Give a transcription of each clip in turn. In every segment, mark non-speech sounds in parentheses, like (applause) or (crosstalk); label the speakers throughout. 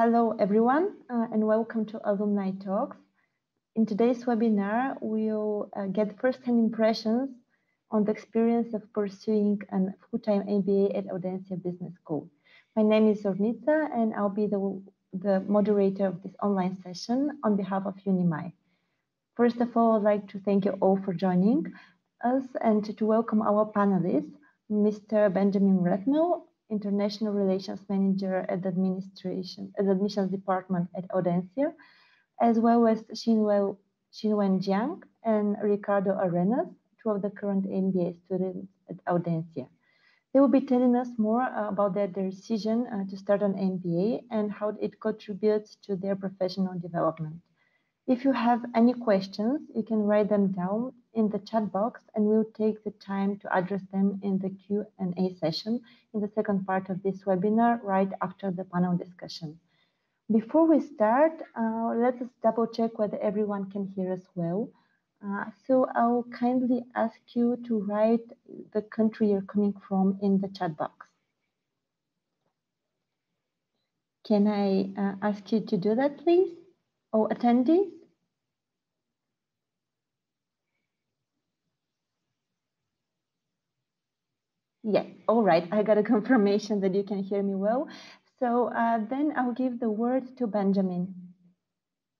Speaker 1: Hello, everyone, uh, and welcome to Alumni Talks. In today's webinar, we'll uh, get first-hand impressions on the experience of pursuing a full-time MBA at Audencia Business School. My name is Zornica, and I'll be the, the moderator of this online session on behalf of Unimy. First of all, I'd like to thank you all for joining us and to welcome our panelists, Mr. Benjamin Rethmel, International Relations Manager at the Administration at the Admissions Department at Audencia, as well as Xinwen, Jiang and Ricardo Arenas, two of the current MBA students at Audencia. They will be telling us more about their decision uh, to start an MBA and how it contributes to their professional development. If you have any questions, you can write them down in the chat box and we'll take the time to address them in the Q&A session in the second part of this webinar right after the panel discussion. Before we start, uh, let us double check whether everyone can hear us well. Uh, so I'll kindly ask you to write the country you're coming from in the chat box. Can I uh, ask you to do that, please? Or attendees? Yeah, all right. I got a (laughs) confirmation that you can hear me well. So uh, then I'll give the word to Benjamin.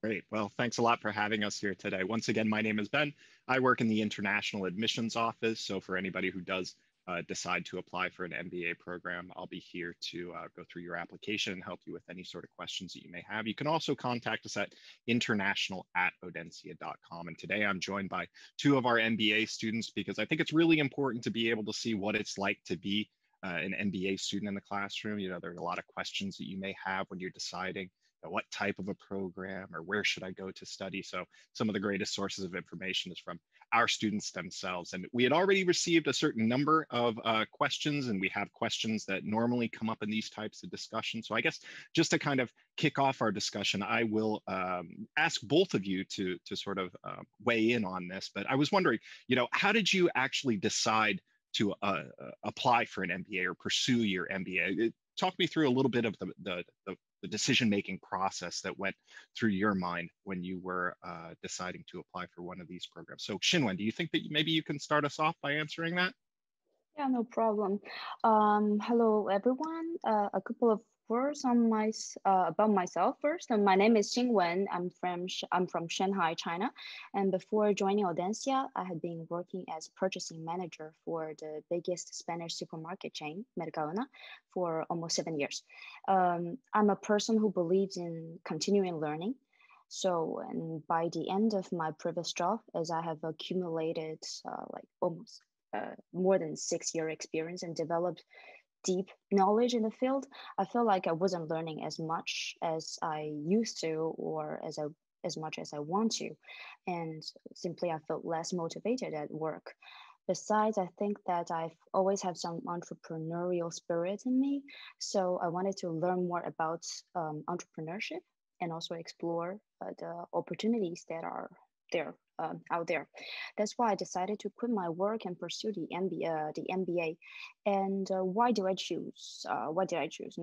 Speaker 2: Great. Well, thanks a lot for having us here today. Once again, my name is Ben. I work in the International Admissions Office. So for anybody who does uh, decide to apply for an MBA program, I'll be here to uh, go through your application and help you with any sort of questions that you may have. You can also contact us at international at audencia.com. And today I'm joined by two of our MBA students because I think it's really important to be able to see what it's like to be uh, an MBA student in the classroom. You know, there are a lot of questions that you may have when you're deciding what type of a program or where should I go to study. So some of the greatest sources of information is from our students themselves. And we had already received a certain number of uh, questions and we have questions that normally come up in these types of discussions. So I guess just to kind of kick off our discussion, I will um, ask both of you to, to sort of uh, weigh in on this, but I was wondering, you know, how did you actually decide to uh, uh apply for an MBA or pursue your MBA? Talk me through a little bit of the, the, the the decision making process that went through your mind when you were uh, deciding to apply for one of these programs. So Xinwen, do you think that maybe you can start us off by answering that?
Speaker 3: Yeah, no problem. Um, hello, everyone. Uh, a couple of words on my uh, about myself first. My name is Xinwen. I'm from I'm from Shanghai, China. And before joining Audencia, I had been working as purchasing manager for the biggest Spanish supermarket chain, Mercadona, for almost seven years. Um, I'm a person who believes in continuing learning. So, and by the end of my previous job, as I have accumulated uh, like almost uh, more than six year experience and developed deep knowledge in the field, I feel like I wasn't learning as much as I used to or as I as much as I want to. And simply I felt less motivated at work. Besides, I think that I've always had some entrepreneurial spirit in me. So I wanted to learn more about um, entrepreneurship and also explore uh, the opportunities that are there uh, out there. That's why I decided to quit my work and pursue the MBA. Uh, the MBA. And uh, why do I choose? Uh, why did I choose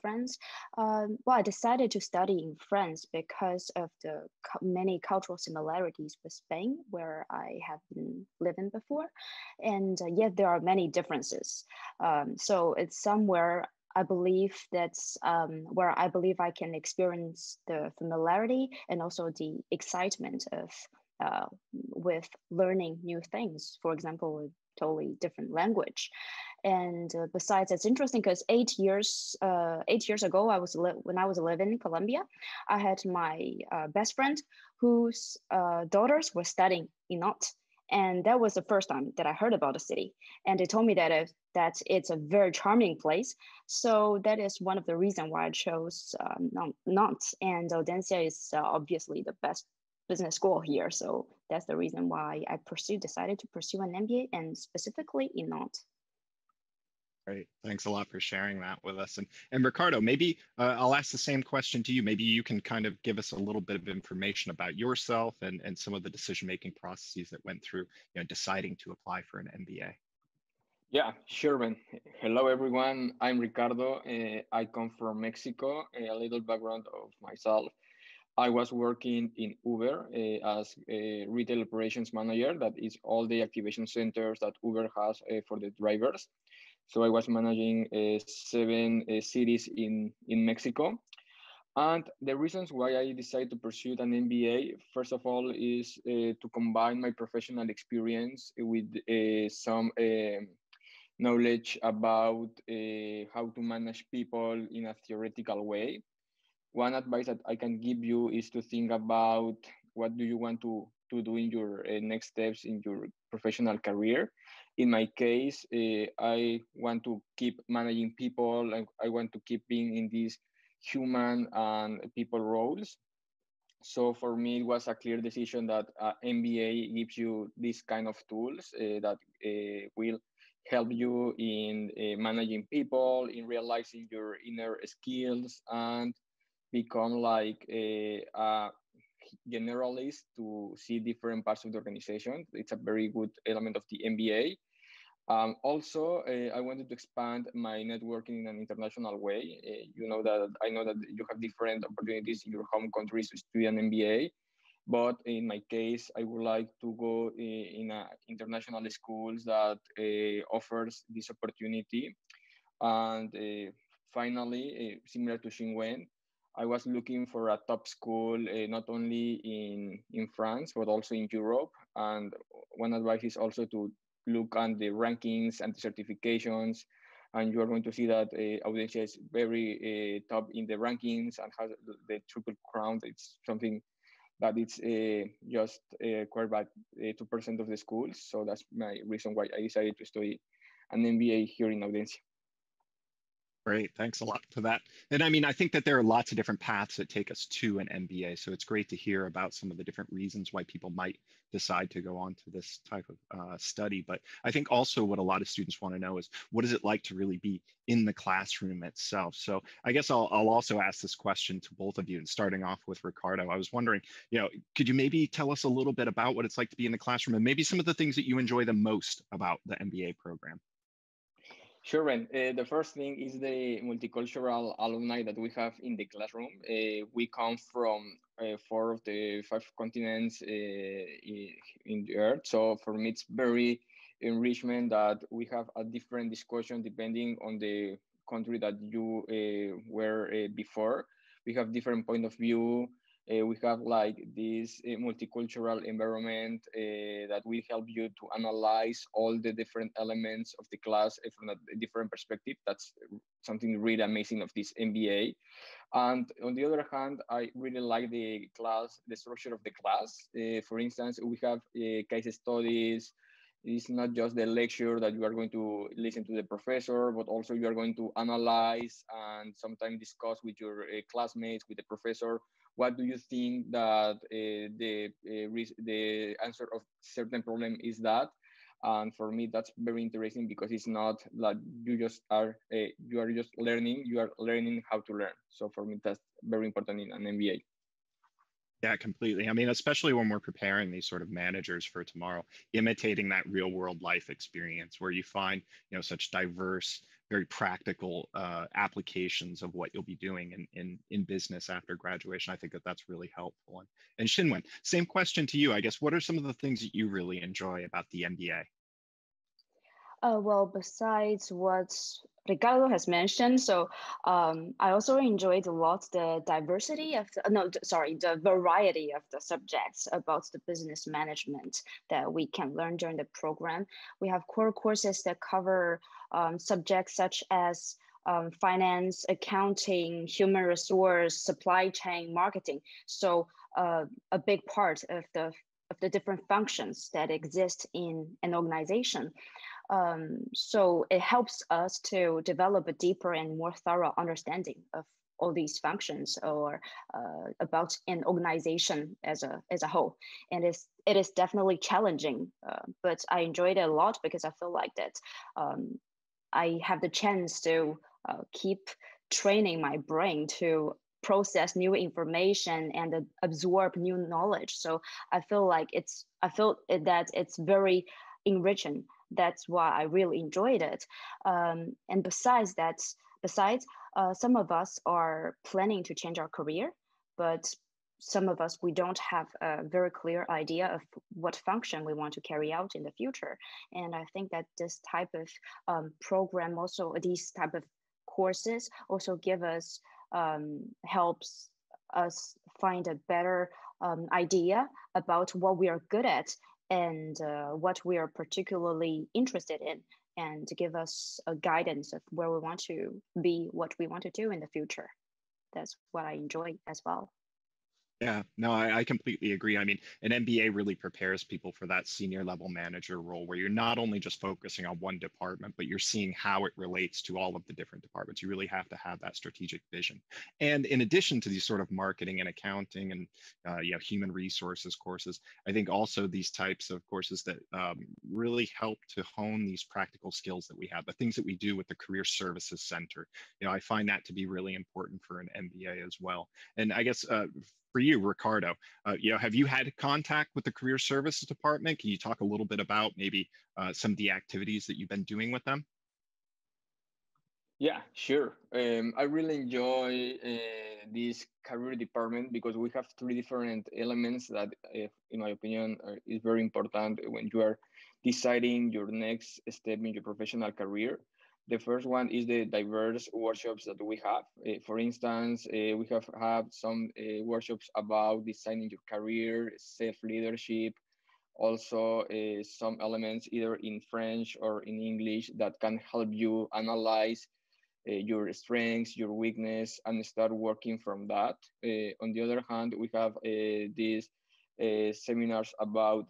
Speaker 3: France? Um, well, I decided to study in France because of the many cultural similarities with Spain, where I have been living before, and uh, yet there are many differences. Um, so it's somewhere I believe that's um, where I believe I can experience the familiarity and also the excitement of uh, with learning new things. For example, a totally different language. And uh, besides, it's interesting because eight years uh, eight years ago, I was when I was living in Colombia, I had my uh, best friend whose uh, daughters were studying in Nantes. And that was the first time that I heard about the city. And they told me that, if, that it's a very charming place. So that is one of the reasons why I chose um, Nantes. And Audencia is uh, obviously the best business school here. So that's the reason why I pursued, decided to pursue an MBA and specifically in Nantes.
Speaker 2: Great. Thanks a lot for sharing that with us. And, and Ricardo, maybe uh, I'll ask the same question to you. Maybe you can kind of give us a little bit of information about yourself and, and some of the decision-making processes that went through you know, deciding to apply for an MBA.
Speaker 4: Yeah, sure, man. Hello, everyone. I'm Ricardo. Uh, I come from Mexico. Uh, a little background of myself. I was working in Uber uh, as a retail operations manager. That is all the activation centers that Uber has uh, for the drivers. So I was managing uh, seven uh, cities in, in Mexico. And the reasons why I decided to pursue an MBA, first of all, is uh, to combine my professional experience with uh, some knowledge about how to manage people in a theoretical way. One advice that I can give you is to think about what do you want to, to do in your uh, next steps in your professional career. In my case, uh, I want to keep managing people. and I want to keep being in these human and people roles. So for me, it was a clear decision that uh, MBA gives you these kind of tools uh, that uh, will help you in uh, managing people, in realizing your inner skills, and become like a, a, generalist to see different parts of the organization. It's a very good element of the MBA. Um, also, uh, I wanted to expand my networking in an international way. Uh, you know that I know that you have different opportunities in your home countries to study an MBA. But in my case, I would like to go in a international schools that uh, offers this opportunity. And finally, similar to Xinwen, I was looking for a top school, uh, not only in, in France, but also in Europe. And one advice is also to look at the rankings and the certifications. And you are going to see that uh, Audiencia is very uh, top in the rankings and has the triple crown. It's something but it's uh, just acquired by 2% uh, of the schools. So that's my reason why I decided to study an MBA here in Audiencia.
Speaker 2: Great, thanks a lot for that. And I mean, I think that there are lots of different paths that take us to an MBA. So it's great to hear about some of the different reasons why people might decide to go on to this type of uh, study. But I think also what a lot of students want to know is what is it like to really be in the classroom itself? So I guess I'll, I'll also ask this question to both of you and starting off with Ricardo, I was wondering, you know, could you maybe tell us a little bit about what it's like to be in the classroom and maybe some of the things that you enjoy the most about the MBA program?
Speaker 4: Sure, Ben. Uh, the first thing is the multicultural alumni that we have in the classroom. Uh, we come from uh, four of the five continents uh, in the earth. So for me, it's very enrichment that we have a different discussion depending on the country that you uh, were uh, before. We have different point of view, uh, we have like this uh, multicultural environment uh, that will help you to analyze all the different elements of the class uh, from a different perspective. That's something really amazing of this MBA. And on the other hand, I really like the class, the structure of the class. Uh, for instance, we have uh, case studies, it's not just the lecture that you are going to listen to the professor, but also you are going to analyze and sometimes discuss with your classmates, with the professor, what do you think that uh, the uh, the answer of certain problem is that? And for me that's very interesting because it's not like you just are uh, you are just learning you are learning how to learn. So for me that's very important in an mba
Speaker 2: yeah, completely. I mean, especially when we're preparing these sort of managers for tomorrow, imitating that real world life experience where you find, you know, such diverse very practical uh, applications of what you'll be doing in, in, in business after graduation. I think that that's really helpful. And, and Xinwen, same question to you, I guess. What are some of the things that you really enjoy about the MBA?
Speaker 3: Uh, well, besides what Ricardo has mentioned, so um, I also enjoyed a lot the diversity of the, no, sorry, the variety of the subjects about the business management that we can learn during the program. We have core courses that cover um, subjects such as um, finance, accounting, human resource, supply chain, marketing. So uh, a big part of the of the different functions that exist in an organization. Um, so it helps us to develop a deeper and more thorough understanding of all these functions or uh, about an organization as a as a whole. And it's it is definitely challenging uh, but i enjoyed it a lot because i feel like that um, i have the chance to uh, keep training my brain to process new information and absorb new knowledge. So i feel like it's i feel that it's very enriching that's why I really enjoyed it. Um, and besides that, besides, uh, some of us are planning to change our career, but some of us we don't have a very clear idea of what function we want to carry out in the future and i think that this type of um, program also these type of courses also give us um, helps us find a better um, idea about what we are good at and uh, what we are particularly interested in and to give us a guidance of where we want to be what we want to do in the future. That's what i enjoy as well
Speaker 2: yeah, no, I, I, completely agree. I mean, an MBA really prepares people for that senior level manager role where you're not only just focusing on one department, but you're seeing how it relates to all of the different departments. You really have to have that strategic vision. And in addition to these sort of marketing and accounting and uh, you know, human resources courses, I think also these types of courses that um, really help to hone these practical skills that we have, the things that we do with the Career Services Center. You know, I find that to be really important for an MBA as well. And I guess uh, for you, Ricardo, uh, you know, have you had contact with the Career Services Department? Can you talk a little bit about maybe uh, some of the activities that you've been doing with them?
Speaker 4: Yeah, sure. Um, I really enjoy uh, this career department because we have three different elements that, uh, in my opinion, uh, is very important when you are deciding your next step in your professional career. The first one is the diverse workshops that we have. Uh, for instance, uh, we have had some uh, workshops about designing your career, self-leadership, also some elements either in French or in English that can help you analyze your strengths, your weakness, and start working from that. On the other hand, we have these seminars about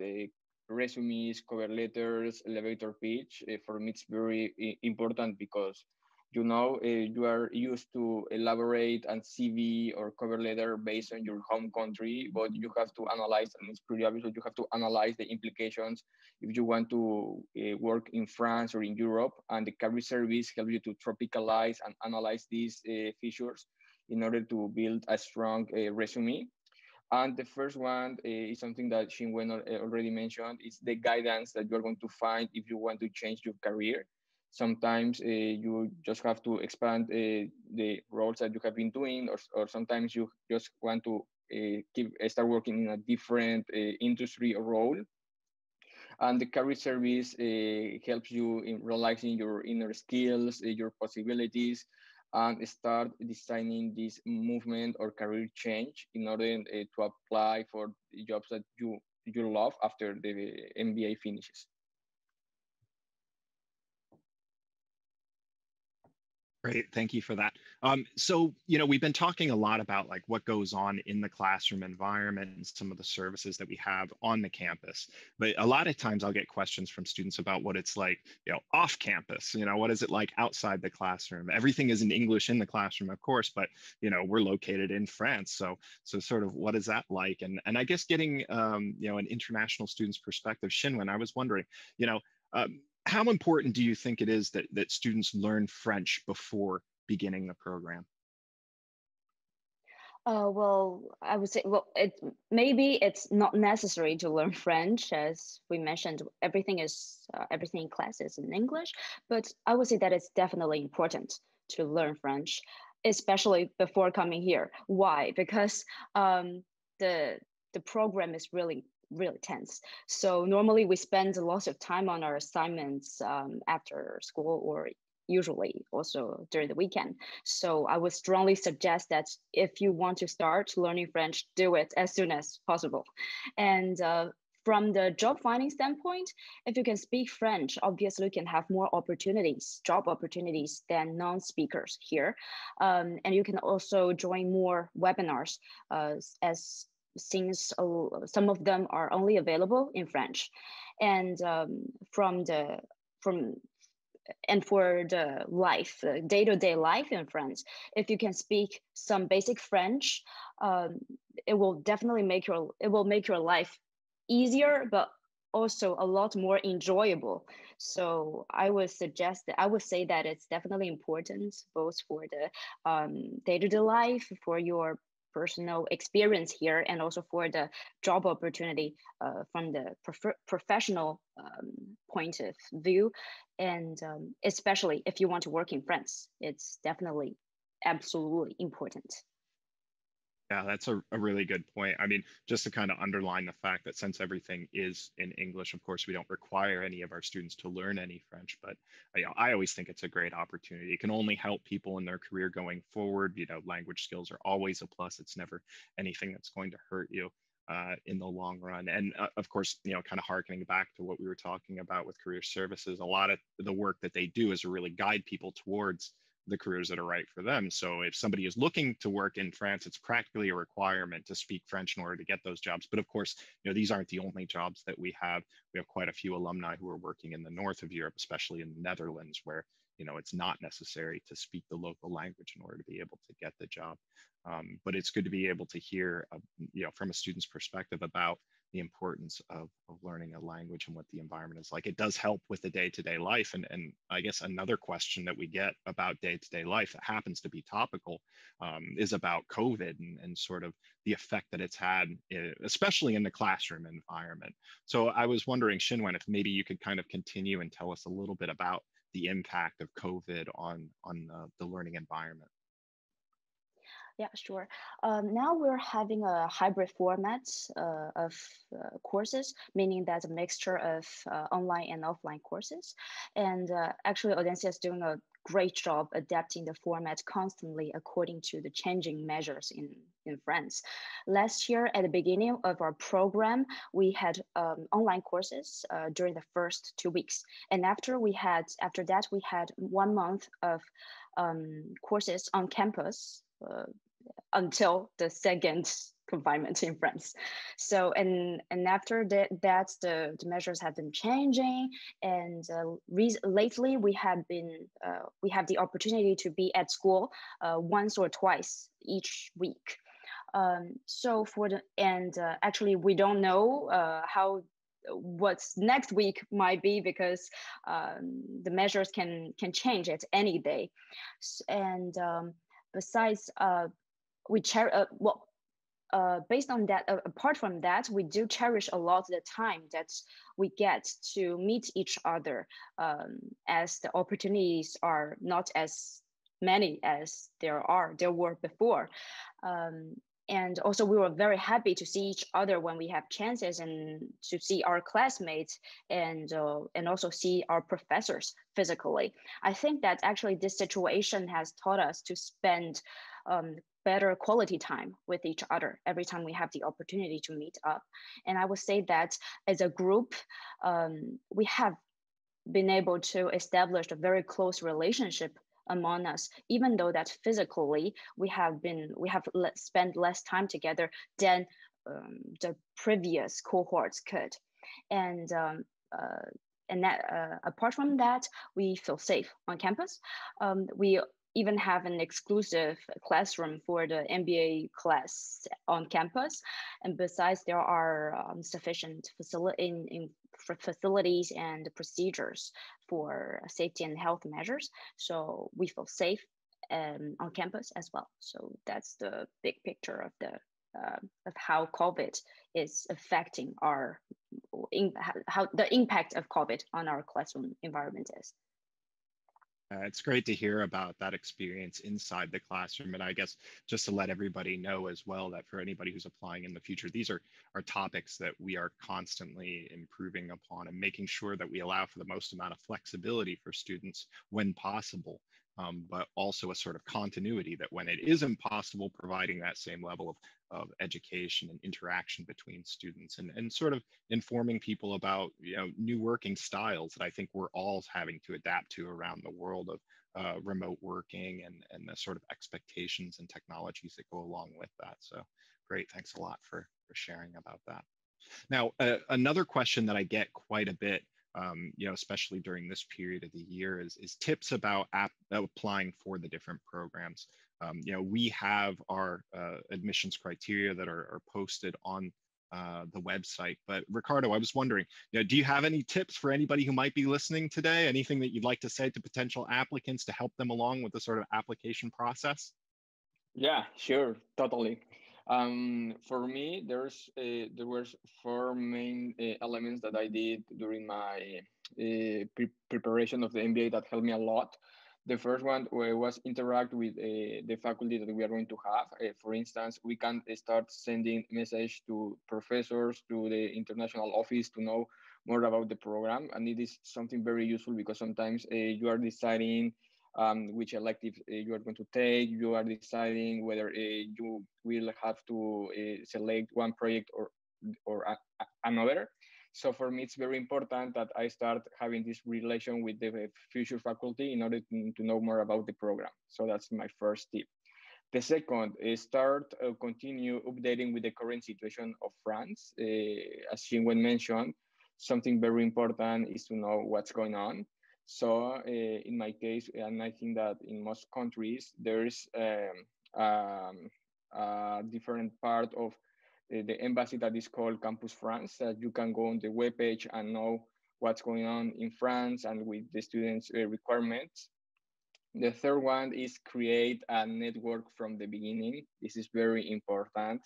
Speaker 4: resumes, cover letters, elevator pitch. Uh, for me, it's very important because you know uh, you are used to elaborate and CV or cover letter based on your home country, but you have to analyze, and it's pretty obvious. You have to analyze the implications if you want to uh, work in France or in Europe, and the career service helps you to tropicalize and analyze these features in order to build a strong resume. And the first one uh, is something that Xinwen already mentioned. It's the guidance that you're going to find if you want to change your career. Sometimes uh, you just have to expand uh, the roles that you have been doing, or, or sometimes you just want to uh, keep, start working in a different industry or role. And the career service helps you in realizing your inner skills, your possibilities, and start designing this movement or career change in order uh, to apply for jobs that you you love after the MBA finishes.
Speaker 2: Great, thank you for that. Um, so, you know, we've been talking a lot about like what goes on in the classroom environment and some of the services that we have on the campus. But a lot of times I'll get questions from students about what it's like, you know, off campus, you know, what is it like outside the classroom? Everything is in English in the classroom, of course, but, you know, we're located in France. So, so sort of what is that like? And, and I guess getting, um, you know, an international student's perspective, Xinwen, I was wondering, you know, um, how important do you think it is that, that students learn French before beginning the program?
Speaker 3: Uh, well, I would say, well, it maybe it's not necessary to learn French, as we mentioned. Everything is uh, everything in class is in English, but I would say that it's definitely important to learn French, especially before coming here. Why? Because um, the the program is really really tense. So normally we spend a lot of time on our assignments um, after school or usually also during the weekend. So I would strongly suggest that if you want to start learning French, do it as soon as possible. And uh, from the job finding standpoint, if you can speak French, obviously you can have more opportunities, job opportunities than non-speakers here. Um, and you can also join more webinars uh, as since uh, some of them are only available in French. And um, from the from and for the life, day-to-day life in France, if you can speak some basic French, um, it will definitely make your it will make your life easier, but also a lot more enjoyable. So I would suggest that I would say that it's definitely important both for the um, day-to-day -day life, for your personal experience here and also for the job opportunity uh, from the prof professional um, point of view. And um, especially if you want to work in France, it's definitely absolutely important.
Speaker 2: Yeah, that's a, a really good point. I mean, just to kind of underline the fact that since everything is in English, of course, we don't require any of our students to learn any French, but you know, I always think it's a great opportunity. It can only help people in their career going forward. You know, language skills are always a plus. It's never anything that's going to hurt you. Uh, in the long run. And uh, of course, you know, kind of harkening back to what we were talking about with career services, a lot of the work that they do is really guide people towards the careers that are right for them. So if somebody is looking to work in France, it's practically a requirement to speak French in order to get those jobs. But of course, you know, these aren't the only jobs that we have. We have quite a few alumni who are working in the north of Europe, especially in the Netherlands, where you know it's not necessary to speak the local language in order to be able to get the job. Um, but it's good to be able to hear, uh, you know, from a student's perspective about the importance of, of learning a language and what the environment is like. It does help with the day-to-day life. And, and I guess another question that we get about day-to-day life that happens to be topical um, is about COVID and, and sort of the effect that it's had, eh, especially in the classroom environment. So I was wondering, Xinwen, if maybe you could kind of continue and tell us a little bit about the impact of COVID on, on the, the learning environment.
Speaker 3: Yeah, sure. Um, now we're having a hybrid format uh, of uh, courses, meaning that's a mixture of uh, online and offline courses. And uh, actually, Audencia is doing a great job adapting the format constantly according to the changing measures in, in France. Last year, at the beginning of our program, we had um, online courses uh, during the first two weeks. And after we had, after that, we had one month of um, courses on campus uh, until the second (laughs) confinement in France. So and and after that, that the, the measures have been changing, and uh, lately we have been uh, we have the opportunity to be at school uh, once or twice each week. Um, so for the and uh, actually we don't know uh, how what's next week might be because um, the measures can can change at any day, and um, besides uh, we cherish uh, well uh, based on that, uh, apart from that, we do cherish a lot the time that we get to meet each other um, as the opportunities are not as many as there are there were before. Um, and also we were very happy to see each other when we have chances and to see our classmates and uh, and also see our professors physically. I think that actually this situation has taught us to spend um, better quality time with each other every time we have the opportunity to meet up. And I would say that as a group, um, we have been able to establish a very close relationship among us, even though that physically we have been we have le spent less time together than um, the previous cohorts could, and um, uh, and that uh, apart from that, we feel safe on campus. Um, we even have an exclusive classroom for the MBA class on campus. And besides, there are um, sufficient facility in, in facilities and procedures for safety and health measures. So we feel safe um, on campus as well. So that's the big picture of the uh, of how COVID is affecting our in, how the impact of COVID on our classroom environment is.
Speaker 2: Uh, it's great to hear about that experience inside the classroom. And I guess just to let everybody know as well that for anybody who's applying in the future, these are, are topics that we are constantly improving upon and making sure that we allow for the most amount of flexibility for students when possible um, but also a sort of continuity that when it is impossible, providing that same level of, of education and interaction between students and, and sort of informing people about you know new working styles that I think we're all having to adapt to around the world of uh, remote working and, and the sort of expectations and technologies that go along with that. So great, thanks a lot for, for sharing about that. Now, uh, another question that I get quite a bit um, you know, especially during this period of the year, is, is tips about app, applying for the different programs. Um, you know, we have our uh, admissions criteria that are, are posted on uh, the website. But Ricardo, I was wondering, you know, do you have any tips for anybody who might be listening today? Anything that you'd like to say to potential applicants to help them along with the sort of application process?
Speaker 4: Yeah, sure, totally. Um, for me, there's uh, there were four main uh, elements that I did during my uh, pre preparation of the MBA that helped me a lot. The first one was interact with uh, the faculty that we are going to have. Uh, for instance, we can start sending message to professors, to the international office to know more about the program. And it is something very useful because sometimes uh, you are deciding um, which elective uh, you are going to take. You are deciding whether uh, you will have to uh, select one project or or another. So for me, it's very important that I start having this relation with the future faculty in order to, know more about the program. So that's my first tip. The second is start uh, continue updating with the current situation of France. Uh, as Xinwen mentioned, something very important is to know what's going on. So uh, in my case, and I think that in most countries, there's um, um, a different part of the, the, embassy that is called Campus France that you can go on the webpage and know what's going on in France and with the students' uh, requirements. The third one is create a network from the beginning. This is very important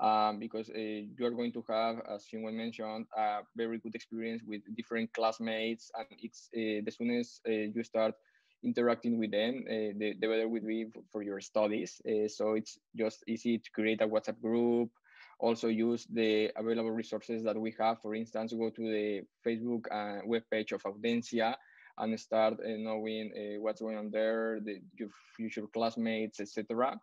Speaker 4: um, because uh, you are going to have, as Xinwen mentioned, a very good experience with different classmates. And it's uh, the soonest uh, you start interacting with them, uh, the, the, better will be for your studies. Uh, so it's just easy to create a WhatsApp group. Also use the available resources that we have. For instance, go to the Facebook uh, webpage of Audencia and start knowing what's going on there, the, your future classmates, etc.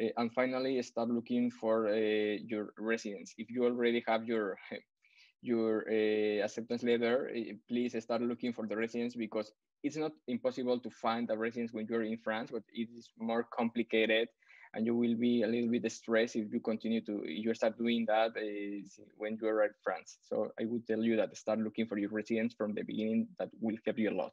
Speaker 4: Uh, and finally, start looking for uh, your residence. If you already have your (laughs) your uh, acceptance letter, please start looking for the residence because it's not impossible to find a residence when you're in France, but it is more complicated and you will be a little bit stressed if you continue to you start doing that uh, when you arrive France. So I would tell you that start looking for your residence from the beginning. That will help you a lot.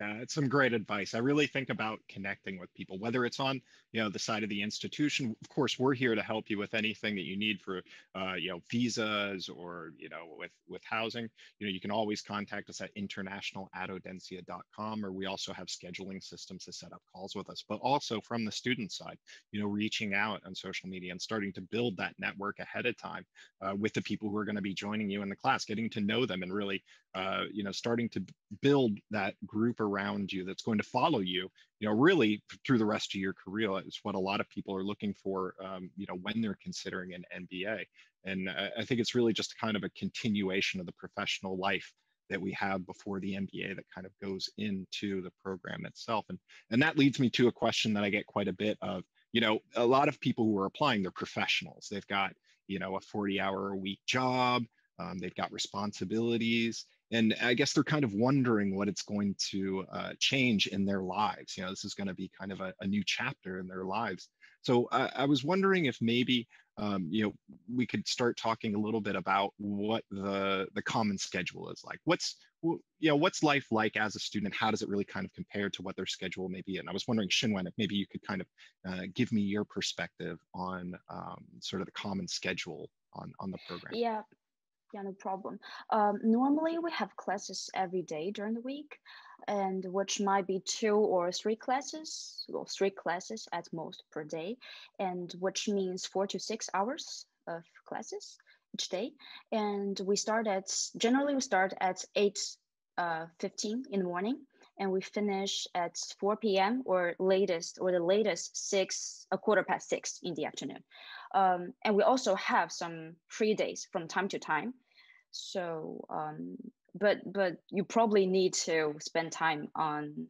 Speaker 2: Uh, it's some great advice. I really think about connecting with people, whether it's on you know the side of the institution. Of course, we're here to help you with anything that you need for uh, you know visas or you know with with housing. You know you can always contact us at international@audencia.com, or we also have scheduling systems to set up calls with us. But also from the student side, you know reaching out on social media and starting to build that network ahead of time uh, with the people who are going to be joining you in the class, getting to know them and really uh, you know starting to build that group around you that's going to follow you you know really through the rest of your career is what a lot of people are looking for um, you know when they're considering an mba and I, I think it's really just kind of a continuation of the professional life that we have before the MBA that kind of goes into the program itself. And, and that leads me to a question that I get quite a bit of, you know, a lot of people who are applying, they're professionals. They've got, you know, a 40 hour a week job, um, they've got responsibilities, and I guess they're kind of wondering what it's going to uh, change in their lives. You know, this is going to be kind of a, a, new chapter in their lives. So I, I was wondering if maybe um, you know we could start talking a little bit about what the the common schedule is like. What's you know what's life like as a student? How does it really kind of compare to what their schedule may be? And I was wondering, Xinwen, if maybe you could kind of uh, give me your perspective on um, sort of the common schedule on on the program.
Speaker 3: Yeah, yeah, no problem. Um, normally we have classes every day during the week, and which might be two or three classes, or three classes at most per day, and which means four to six hours of classes each day. And we start at generally we start at eight uh, 15 in the morning and we finish at 4 p.m. or latest or the latest six a quarter past six in the afternoon. Um, and we also have some free days from time to time. So, um, but but you probably need to spend time on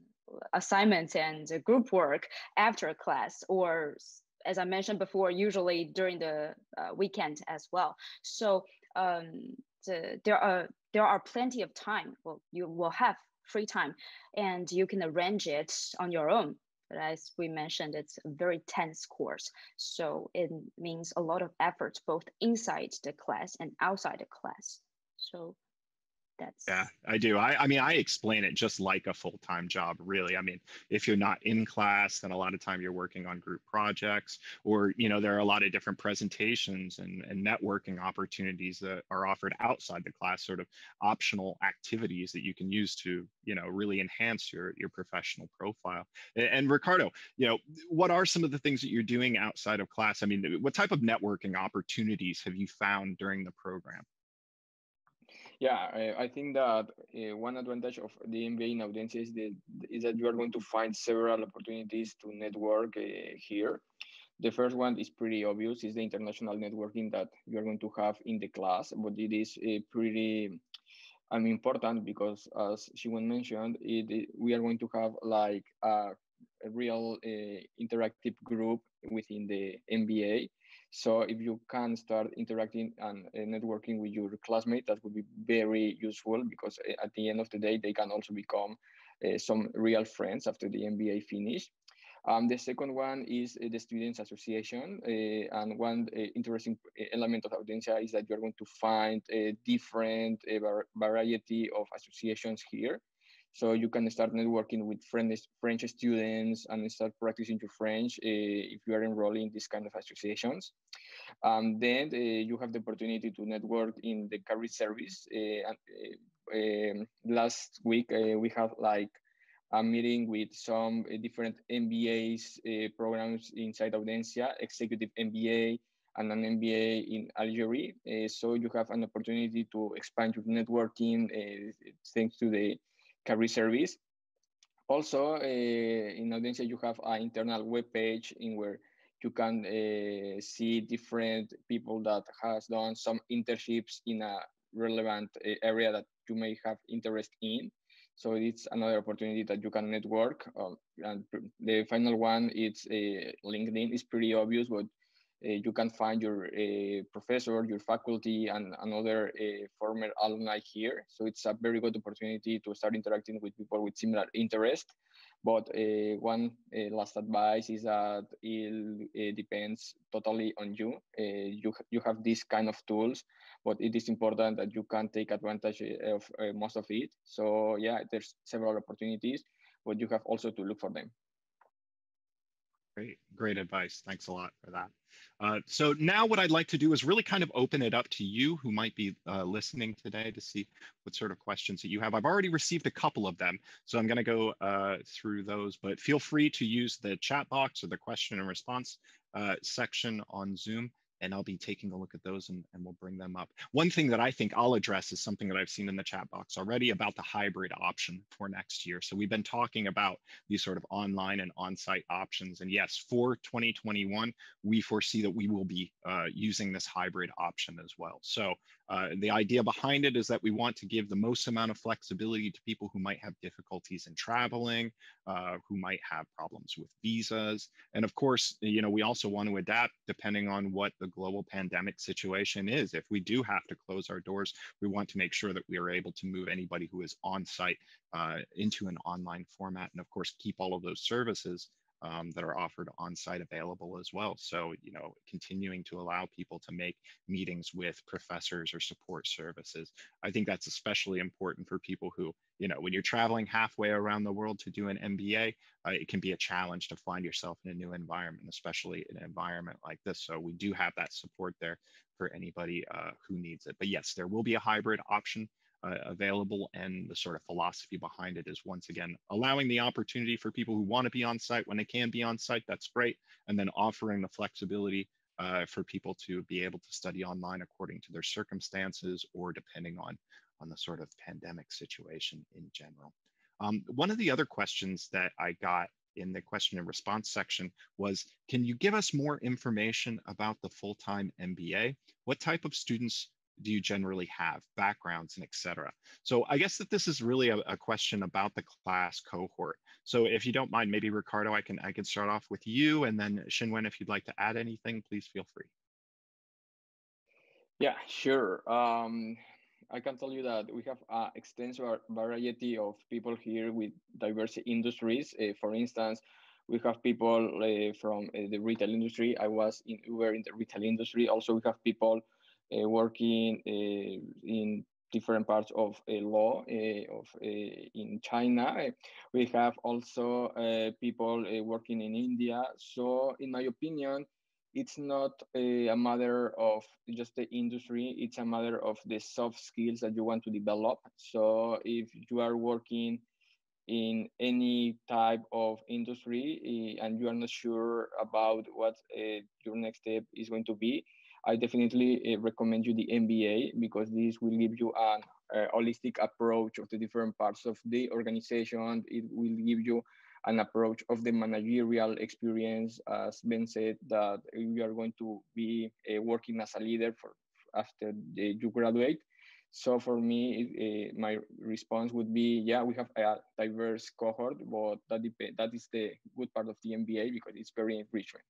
Speaker 3: assignments and group work after class or as I mentioned before, usually during the uh, weekend as well. So um, the, there are there are plenty of time. Well, you will have free time, and you can arrange it on your own. But as we mentioned, it's a very tense course. So it means a lot of effort both inside the class and outside the class. So that's
Speaker 2: yeah i do. I, I mean i explain it just like a full-time job really. I mean if you're not in class then a lot of time you're working on group projects or you know there are a lot of different presentations and, and networking opportunities that are offered outside the class sort of optional activities that you can use to you know really enhance your your professional profile. And, and ricardo you know what are some of the things that you're doing outside of class? I mean what type of networking opportunities have you found during the program
Speaker 4: yeah, I, think that uh, one advantage of the MBA in Audencia is, the, is that you are going to find several opportunities to network uh, here. The first one is pretty obvious, is the international networking that you're going to have in the class, but it is uh, pretty um, important because as Xinwen mentioned, it, it, we are going to have like a, a real uh, interactive group within the MBA so if you can start interacting and uh, networking with your classmates, that would be very useful because uh, at the end of the day, they can also become uh, some real friends after the MBA finish. Um, the second one is uh, the Students Association. Uh, and one uh, interesting element of Audencia is that you're going to find a different variety of associations here. So you can start networking with French, French students and start practicing your French uh, if you are enrolling in these kind of associations. And then uh, you have the opportunity to network in the career service. Uh, um, last week we have like a meeting with some different MBAs programs inside Audencia, executive MBA, and an MBA in Algeria. Uh, so you have an opportunity to expand your networking uh, thanks to the career service. Also, uh, in Audencia, you have an internal web page in where you can uh, see different people that has done some internships in a relevant uh, area that you may have interest in. So it's another opportunity that you can network. Um, and the final one, it's uh, LinkedIn. It's pretty obvious, but Uh, you can find your uh, professor, your faculty, and another uh, former alumni here. So it's a very good opportunity to start interacting with people with similar interest. But uh, one uh, last advice is that it depends totally on you. you. You have these kind of tools, but it is important that you can take advantage eh, of eh, most of it. So yeah, there's several opportunities, but you have also to look for them.
Speaker 2: Great, great advice. Thanks a lot for that. Uh, so now what I'd like to do is really kind of open it up to you who might be uh, listening today to see what sort of questions that you have. I've already received a couple of them, so I'm going to go uh, through those, but feel free to use the chat box or the question and response uh, section on Zoom and I'll be taking a look at those and, and we'll bring them up. One thing that I think I'll address is something that I've seen in the chat box already about the hybrid option for next year. So we've been talking about these sort of online and on-site options. And yes, for 2021, we foresee that we will be uh, using this hybrid option as well. So uh, the idea behind it is that we want to give the most amount of flexibility to people who might have difficulties in traveling, uh, who might have problems with visas. And of course, you know, we also want to adapt depending on what the global pandemic situation is. If we do have to close our doors, we want to make sure that we are able to move anybody who is on site uh, into an online format and of course keep all of those services um, that are offered on site available as well. So, you know, continuing to allow people to make meetings with professors or support services. I think that's especially important for people who, you know, when you're traveling halfway around the world to do an MBA, uh, it can be a challenge to find yourself in a new environment, especially an environment like this. So, we do have that support there for anybody uh, who needs it. But yes, there will be a hybrid option uh, available and the sort of philosophy behind it is once again allowing the opportunity for people who want to be on site when they can be on site that's great and then offering the flexibility uh, for people to be able to study online according to their circumstances or depending on on the sort of pandemic situation in general um, one of the other questions that i got in the question and response section was, can you give us more information about the full-time MBA? What type of students do you generally have, backgrounds and etc. So I guess that this is really a, a, question about the class cohort. So if you don't mind, maybe Ricardo, I can I can start off with you, and then Xinwen, if you'd like to add anything, please feel free.
Speaker 4: Yeah, sure. Um, I can tell you that we have an extensive variety of people here with diverse industries. Uh, for instance, we have people uh, from uh, the retail industry. I was in Uber in the retail industry. Also, we have people working uh, in different parts of uh, law uh, of uh, in China. We have also people working in India. So, in my opinion, it's not a, a, matter of just the industry it's a matter of the soft skills that you want to develop so if you are working in any type of industry and you are not sure about what uh, your next step is going to be I definitely uh, recommend you the MBA because this will give you an uh, holistic approach of the different parts of the organization. It will give you an approach of the managerial experience, as Ben said, that you are going to be uh, working as a leader for after you graduate. So for me, uh, my response would be, yeah, we have a diverse cohort, but that, that is the good part of the MBA because it's very enriching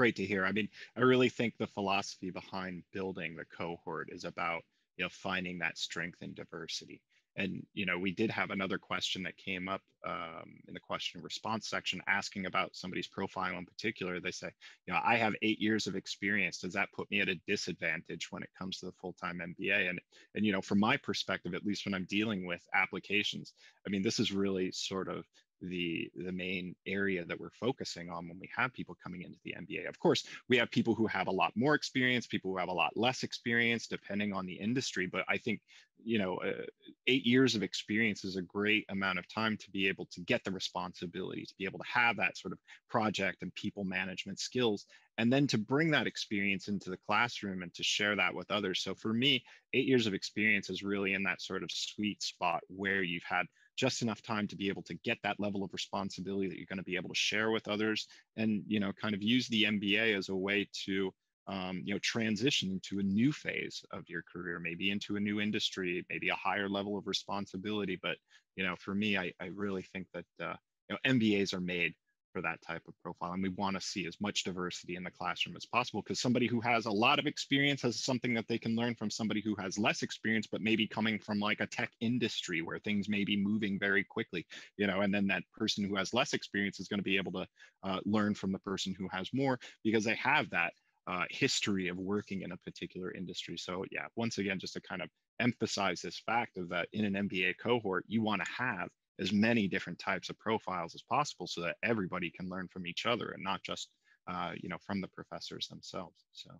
Speaker 2: great to hear. I mean, I really think the philosophy behind building the cohort is about you know finding that strength and diversity. And you know, we did have another question that came up um, in the question and response section asking about somebody's profile in particular. They say, you know, I have eight years of experience. Does that put me at a disadvantage when it comes to the full-time MBA? And and you know, from my perspective, at least when I'm dealing with applications, I mean, this is really sort of the the main area that we're focusing on when we have people coming into the MBA. Of course, we have people who have a lot more experience, people who have a lot less experience, depending on the industry. But I think you know, uh, eight years of experience is a great amount of time to be able to get the responsibility, to be able to have that sort of project and people management skills, and then to bring that experience into the classroom and to share that with others. So for me, eight years of experience is really in that sort of sweet spot where you've had just enough time to be able to get that level of responsibility that you're going to be able to share with others and you know kind of use the mba as a way to um, you know transition into a new phase of your career maybe into a new industry maybe a higher level of responsibility. But you know for me i, I really think that uh, you know mbas are made for that type of profile. And we want to see as much diversity in the classroom as possible because somebody who has a lot of experience has something that they can learn from somebody who has less experience, but maybe coming from like a tech industry where things may be moving very quickly, you know, and then that person who has less experience is going to be able to uh, learn from the person who has more because they have that uh, history of working in a particular industry. So yeah, once again, just to kind of emphasize this fact of that in an MBA cohort, you want to have as many different types of profiles as possible so that everybody can learn from each other and not just uh, you know from the professors themselves. So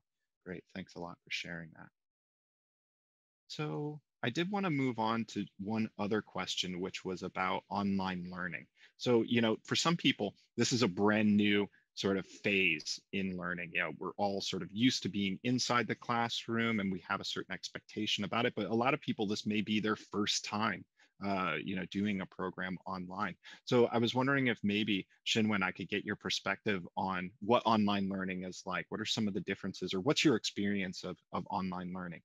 Speaker 2: great. Thanks a lot for sharing that. So i did want to move on to one other question which was about online learning. So you know for some people this is a brand new sort of phase in learning. You know, we're all sort of used to being inside the classroom and we have a certain expectation about it, but a lot of people, this may be their first time uh, you know, doing a program online. So I was wondering if maybe Xinwen, I could get your perspective on what online learning is like. What are some of the differences, or what's your experience of of online learning?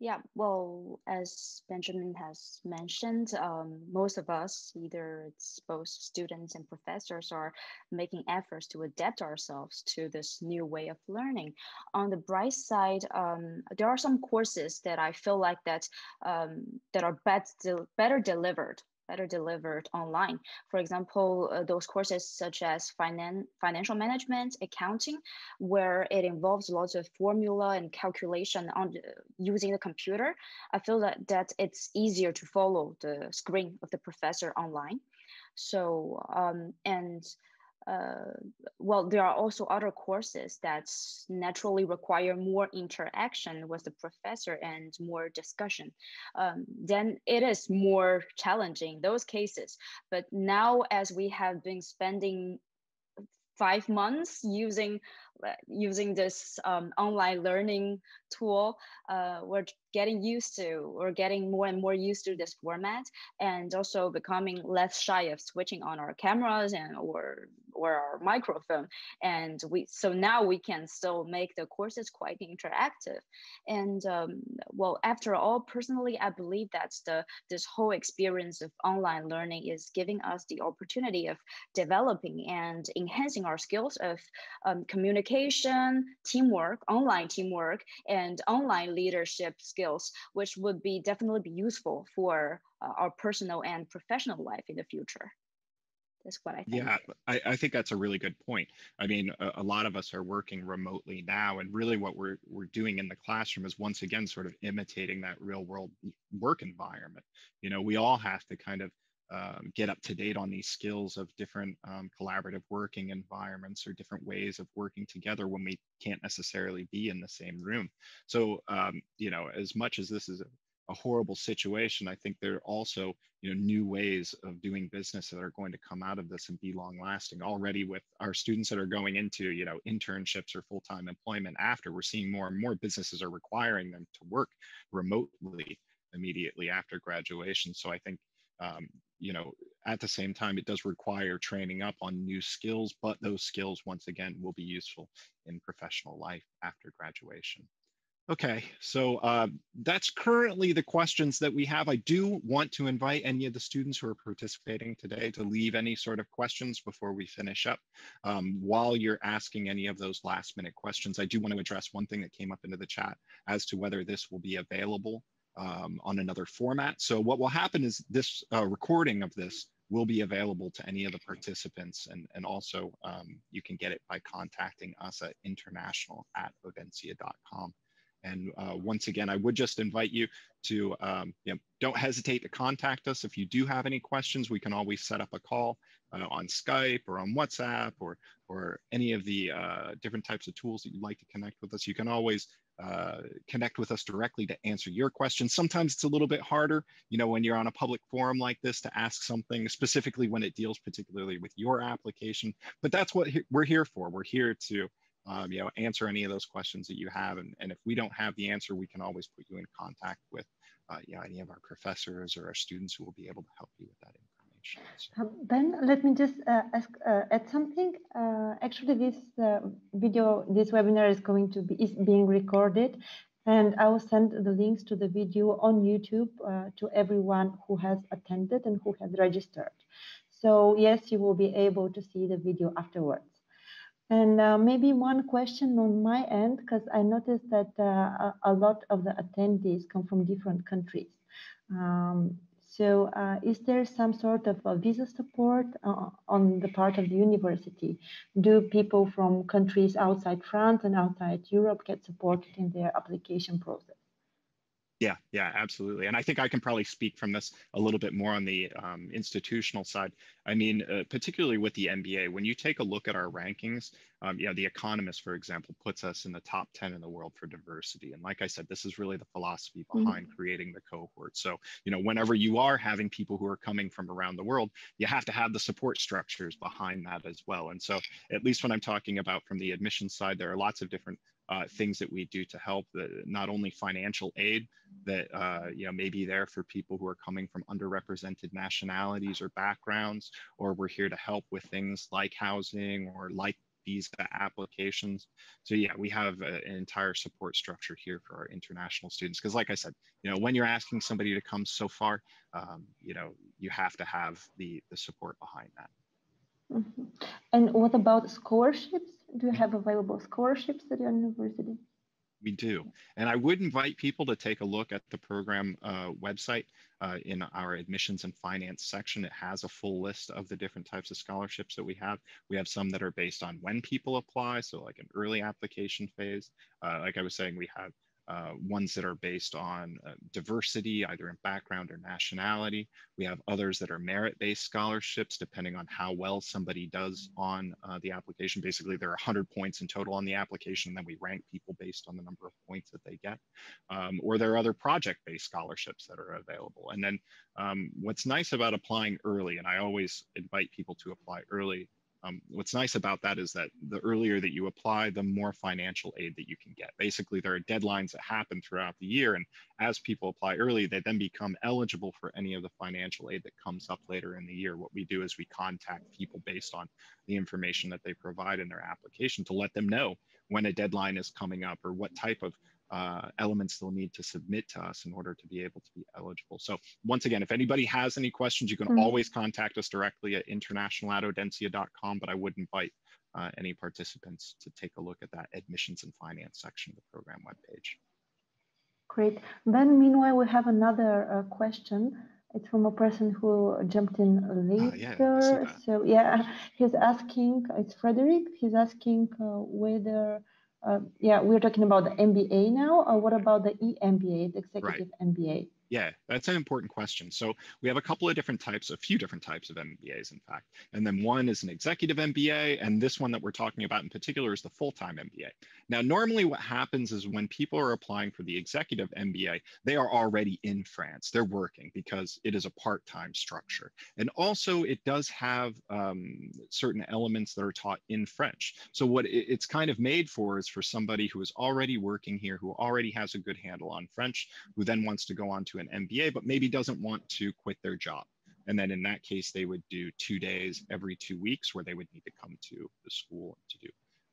Speaker 3: Yeah, well, as Benjamin has mentioned, um, most of us, either it's both students and professors, are making efforts to adapt ourselves to this new way of learning. On the bright side, um, there are some courses that I feel like that um, that are better better delivered better delivered online. For example, uh, those courses such as finan financial management, accounting, where it involves lots of formula and calculation on the, using the computer. I feel that, that it's easier to follow the screen of the professor online. So, um, and uh, well, there are also other courses that naturally require more interaction with the professor and more discussion. Um, then it is more challenging those cases. But now, as we have been spending five months using using this um, online learning tool, uh, we're getting used to, we're getting more and more used to this format, and also becoming less shy of switching on our cameras and or or our microphone. And we so now we can still make the courses quite interactive. And um, well, after all, personally, I believe that the this whole experience of online learning is giving us the opportunity of developing and enhancing our skills of um, communication communication, teamwork, online teamwork, and online leadership skills, which would be definitely be useful for uh, our personal and professional life in the future. That's what I think.
Speaker 2: Yeah, I, I think that's a really good point. I mean, a, a, lot of us are working remotely now, and really what we're we're doing in the classroom is once again sort of imitating that real world work environment. You know, we all have to kind of um, get up to date on these skills of different um, collaborative working environments or different ways of working together when we can't necessarily be in the same room. So, um, you know, as much as this is a, a horrible situation, I think there are also, you know, new ways of doing business that are going to come out of this and be long lasting. Already with our students that are going into, you know, internships or full-time employment after, we're seeing more and more businesses are requiring them to work remotely immediately after graduation. So I think um, you know, at the same time, it does require training up on new skills, but those skills, once again, will be useful in professional life after graduation. Okay, so uh, that's currently the questions that we have. I do want to invite any of the students who are participating today to leave any sort of questions before we finish up. Um, while you're asking any of those last minute questions, I do want to address one thing that came up into the chat as to whether this will be available um, on another format. So what will happen is this uh, recording of this will be available to any of the participants and, and also um, you can get it by contacting us at international at audencia.com. And uh, once again, I would just invite you to, um, you know, don't hesitate to contact us. If you do have any questions, we can always set up a call uh, on Skype or on WhatsApp or, or any of the uh, different types of tools that you'd like to connect with us. You can always uh, connect with us directly to answer your questions. Sometimes it's a little bit harder, you know, when you're on a public forum like this to ask something specifically when it deals particularly with your application. But that's what he we're here for. We're here to, um, you know, answer any of those questions that you have. And, and if we don't have the answer, we can always put you in contact with, uh, you know, any of our professors or our students who will be able to help you with that information.
Speaker 1: Um, ben, let me just uh, ask, uh, add something. Uh, actually, this uh, video, this webinar is going to be is being recorded, and I will send the links to the video on YouTube uh, to everyone who has attended and who has registered. So yes, you will be able to see the video afterwards. And uh, maybe one question on my end, because I noticed that a, a lot of the attendees come from different countries. Um, so uh, is there some sort of visa support uh, on the part of the university? Do people from countries outside France and outside Europe get supported in their application process?
Speaker 2: Yeah, yeah, absolutely. And I think I can probably speak from this a little bit more on the um, institutional side. I mean, uh, particularly with the MBA, when you take a look at our rankings, um, you know, The Economist, for example, puts us in the top 10 in the world for diversity. And like I said, this is really the philosophy mm-hmm. behind mm-hmm. creating the cohort. So, you know, whenever you are having people who are coming from around the world, you have to have the support structures behind that as well. And so, at least when I'm talking about from the admissions side, there are lots of different uh, things that we do to help the, not only financial aid that uh, you know may be there for people who are coming from underrepresented nationalities or backgrounds or we're here to help with things like housing or like visa applications. So yeah we have a, an entire support structure here for our international students. Because like i said you know when you're asking somebody to come so far um, you know you have to have the the support behind that.
Speaker 1: Mm -hmm. and what about scholarships do you have available scholarships at your university?
Speaker 2: We do. And I would invite people to take a look at the program uh, website uh, in our admissions and finance section. It has a full list of the different types of scholarships that we have. We have some that are based on when people apply, so like an early application phase. Uh, like I was saying, we have uh, ones that are based on uh, diversity, either in background or nationality. We have others that are merit-based scholarships, depending on how well somebody does on uh, the application. Basically, there are 100 points in total on the application, and then we rank people based on the number of points that they get. Um, or there are other project-based scholarships that are available. And then um, what's nice about applying early, and I always invite people to apply early, um, what's nice about that is that the earlier that you apply, the more financial aid that you can get. Basically, there are deadlines that happen throughout the year. And as people apply early, they then become eligible for any of the financial aid that comes up later in the year. What we do is we contact people based on the information that they provide in their application to let them know when a deadline is coming up or what type of uh, elements they'll need to submit to us in order to be able to be eligible. So once again, if anybody has any questions, you can mm -hmm. always contact us directly at international@audencia.com, but I would invite uh, any participants to take a look at that admissions and finance section of the program webpage.
Speaker 1: Great. Then meanwhile, we have another uh, question. It's from a person who jumped in later. Ah, yeah, so yeah, (laughs) he's asking, it's Frederick, he's asking uh, whether, uh, Um, yeah, we're talking about the MBA now, what about the EMBA, the executive right. MBA?
Speaker 2: Yeah, that's an important question. So we have a couple of different types, a few different types of MBAs, in fact. And then one is an executive MBA, and this one that we're talking about in particular is the full-time MBA. Now, normally what happens is when people are applying for the executive MBA, they are already in France. They're working because it is a part-time structure. And also it does have um, certain elements that are taught in French. So what it's kind of made for is for somebody who is already working here, who already has a good handle on French, who then wants to go on to an an MBA, but maybe doesn't want to quit their job. And then in that case, they would do two days every two weeks where they would need to come to the school to do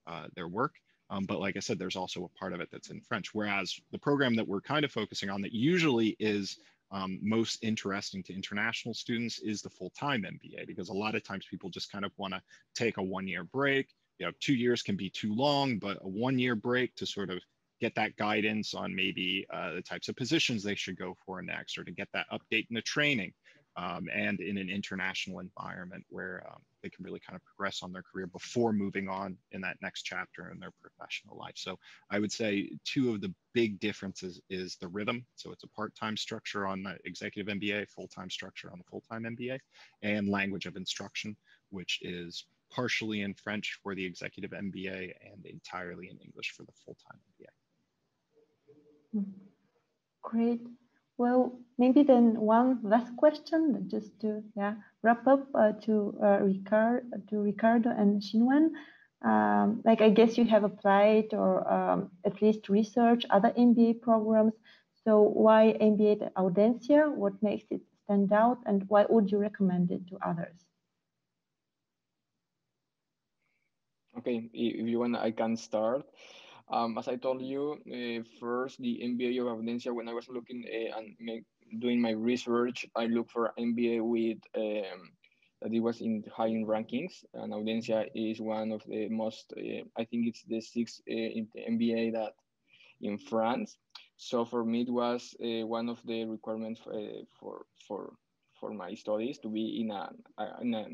Speaker 2: uh, their work. Um, but like I said, there's also a part of it that's in French. Whereas the program that we're kind of focusing on that usually is um, most interesting to international students is the full-time MBA because a lot of times people just kind of want to take a one-year break. You know, two years can be too long, but a one-year break to sort of get that guidance on maybe uh, the types of positions they should go for next, or to get that update in the training, um, and in an international environment where um, they can really kind of progress on their career before moving on in that next chapter in their professional life. So I would say two of the big differences is the rhythm. So it's a part-time structure on the executive MBA, full-time structure on the full-time MBA, and language of instruction, which is partially in French for the executive MBA and entirely in English for the full-time MBA.
Speaker 1: Great. Well, maybe then one last question, just to yeah wrap up uh, to uh, Ricard, to Ricardo and Xinwen. Um, like I guess you have applied or um, at least research other MBA programs. So why MBA at Audencia? What makes it stand out, and why would you recommend it to others?
Speaker 4: Okay, if you want, I can start. Um, as I told you, uh, first the MBA of Audencia, when I was looking uh, and make, doing my research, I looked for MBA with um, that it was in high in rankings, and Audencia is one of the most. Uh, I think it's the sixth uh, MBA that in France. So for me, it was uh, one of the requirements uh, for for for my studies to be in a, in a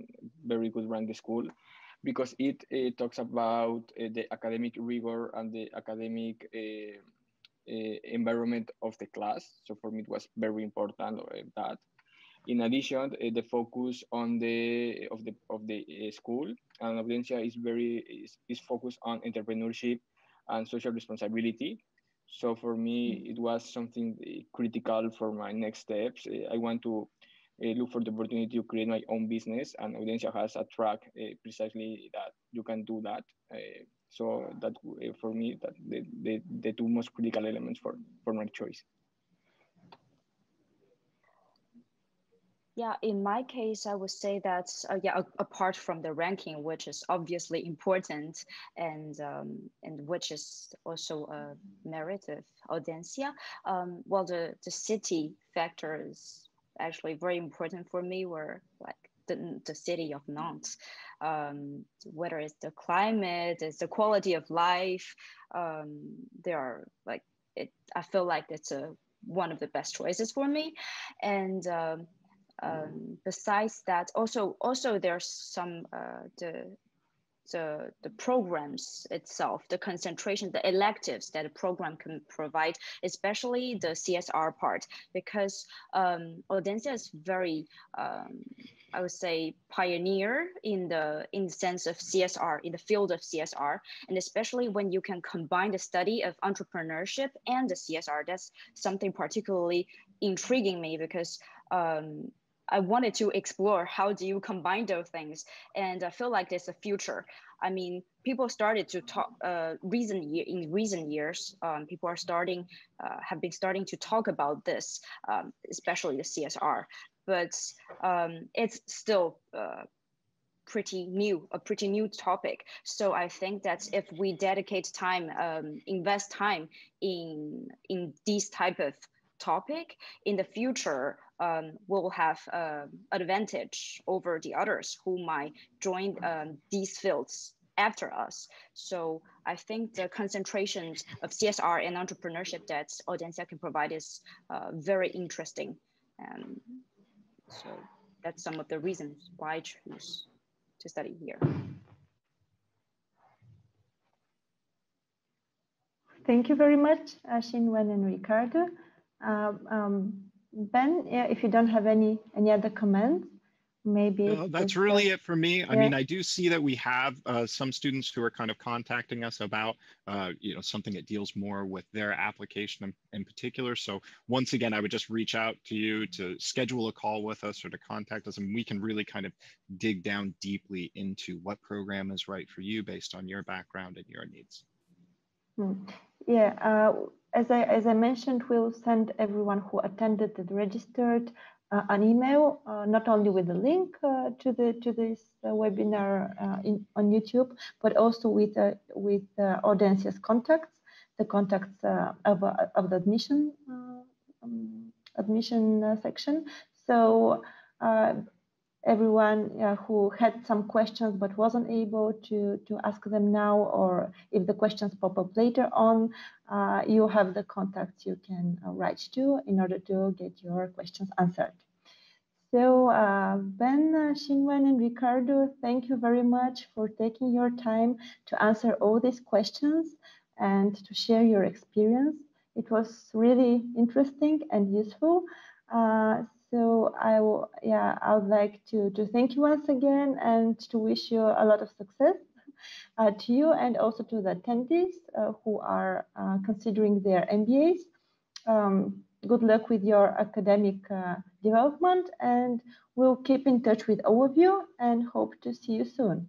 Speaker 4: very good ranked school because it, it talks about uh, the academic rigor and the academic uh, environment of the class. So for me, it was very important that. In addition, the focus on the of the of the school and Audencia is very is, is focused on entrepreneurship and social responsibility. So for me, mm. it was something critical for my next steps. I want to look for the opportunity to create my own business and Audencia has a track uh, precisely that you can do that. Uh, so that for me, that the, the, the two most critical elements for, for my choice.
Speaker 3: Yeah, in my case, I would say that uh, yeah, apart from the ranking, which is obviously important and um, and which is also a merit of Audencia, um, well, the the city factor is actually very important for me were like the, the city of Nantes, um, whether it's the climate, it's the quality of life. Um, there are like it. I feel like it's a one of the best choices for me, and um, um, besides that, also also there's some uh, the the, the programs itself, the concentration, the electives that a program can provide, especially the CSR part, because um, Audencia is very, um, I would say, pioneer in the in the sense of CSR, in the field of CSR, and especially when you can combine the study of entrepreneurship and the CSR, that's something particularly intriguing me because um, I wanted to explore how do you combine those things, and I feel like there's a future. I mean, people started to talk uh, recent year in recent years. Um, people are starting uh, have been starting to talk about this, um, especially the CSR, but um, it's still. Uh, pretty new a pretty new topic so i think that if we dedicate time um, invest time in in these type of topic in the future um, will have uh, advantage over the others who might join um, these fields after us. So I think the concentration of CSR and entrepreneurship that Audencia can provide is uh, very interesting. Um, So that's some of the reasons why I choose to study here.
Speaker 1: Thank you very much, Xinwen and Ricardo. Uh, um, ben, yeah, if you don't have any any other comments, maybe
Speaker 2: no, that's really it for me. I mean i do see that we have uh, some students who are kind of contacting us about uh, you know something that deals more with their application in, in, particular. So once again i would just reach out to you to schedule a call with us or to contact us and we can really kind of dig down deeply into what program is right for you based on your background and your needs.
Speaker 1: Hmm. yeah uh, as I, as I mentioned, we'll send everyone who attended the registered uh, an email, uh, not only with the link uh, to the to this uh, webinar uh, in, on YouTube, but also with uh, with Audencia's contacts, the contacts of of the admission um, admission section. So everyone uh, who had some questions but wasn't able to, to ask them now, or if the questions pop up later on, uh, you have the contacts you can uh, write to in order to get your questions answered. So uh, Ben, uh, Xinwen, and Ricardo, thank you very much for taking your time to answer all these questions and to share your experience. It was really interesting and useful. Uh, so I yeah, I would like to, to thank you once again and to wish you a lot of success uh, to you and also to the attendees uh, who are uh, considering their MBAs. Um, good luck with your academic uh, development and we'll keep in touch with all of you and hope to see you soon.